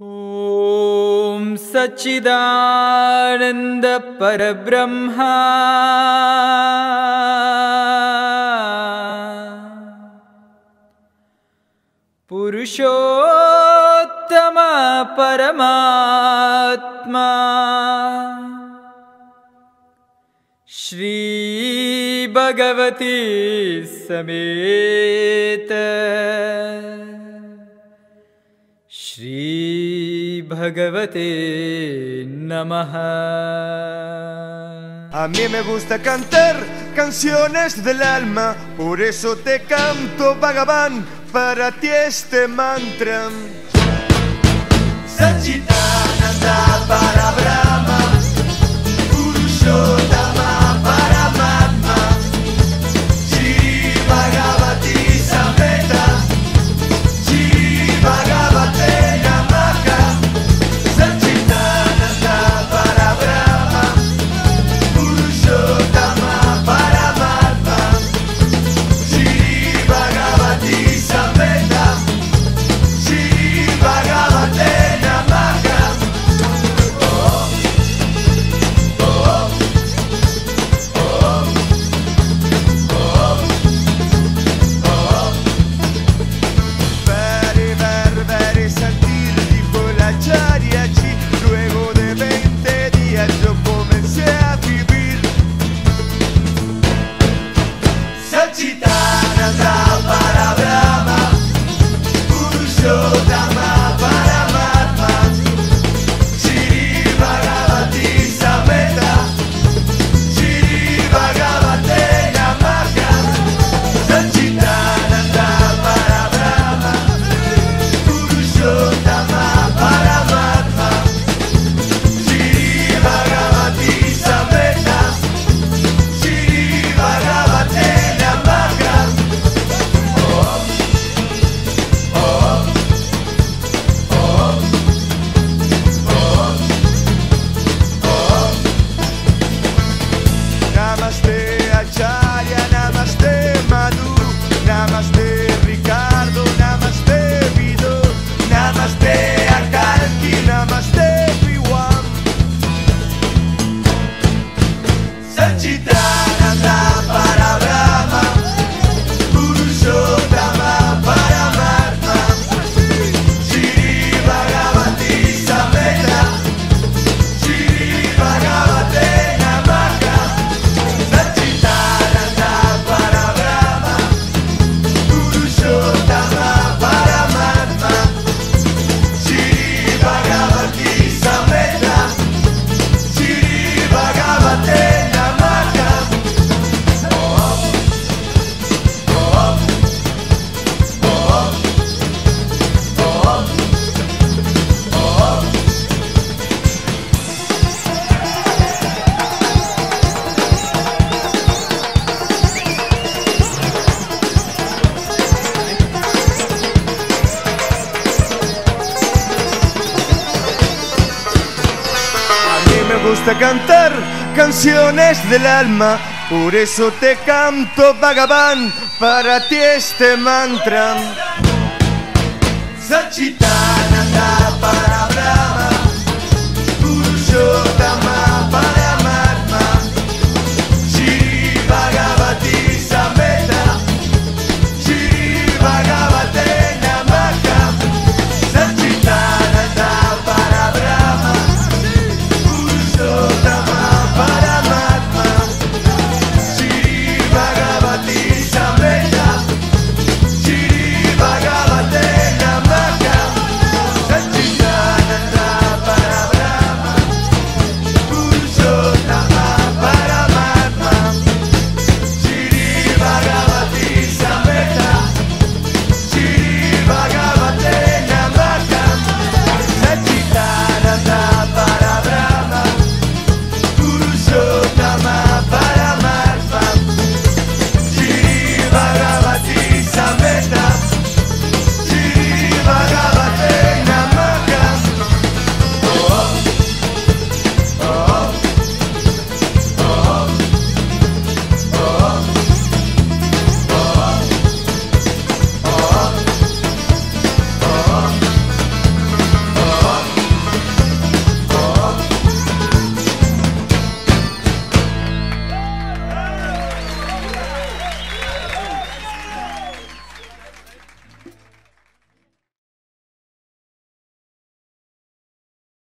ॐ सच्चिदानन्दपरब्रह्मा पुरुषोत्तम परमात्मा। श्रीभगवती समेत। Shri Namaha. A mí me gusta cantar canciones del alma, por eso te canto, Bhagavan, para ti este mantra. Sachitananda para Brahma. Santa. cantar canciones del alma. Por eso te canto, vagabán, para ti este mantra.